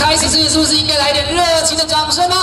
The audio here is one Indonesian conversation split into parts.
开始之前是不是应该来点热情的掌声呢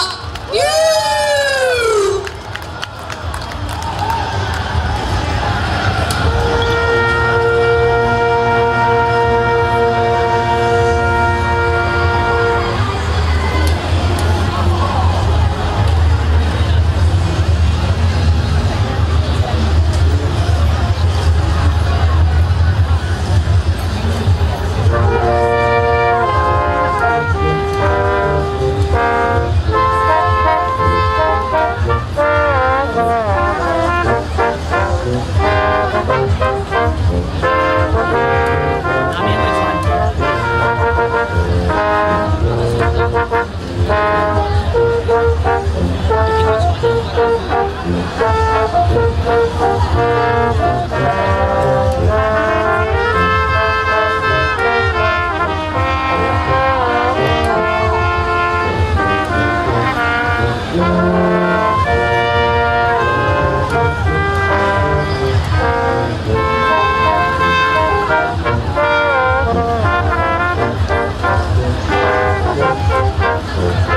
Yeah.